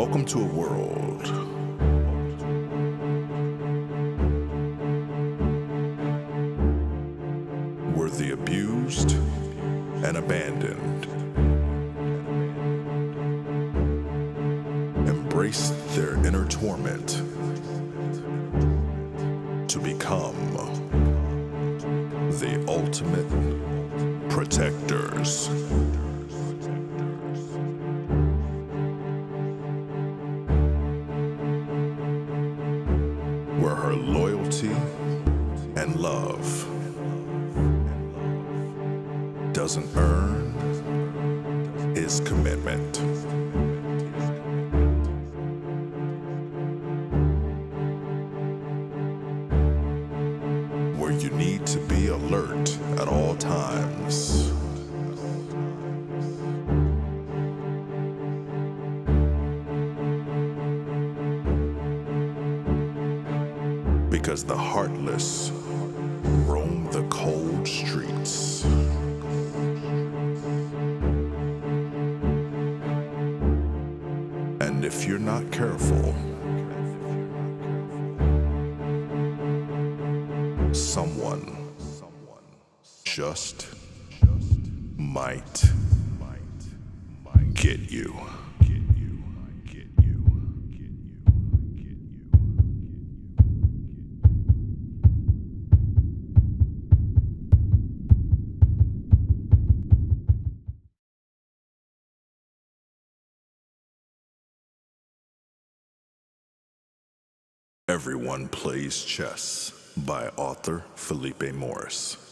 Welcome to a world where the abused and abandoned embrace their inner torment to become the ultimate protectors. Where her loyalty and love doesn't earn his commitment. Where you need to be alert at all times. Because the heartless roam the cold streets. And if you're not careful, someone just might get you. Everyone Plays Chess by author Felipe Morris.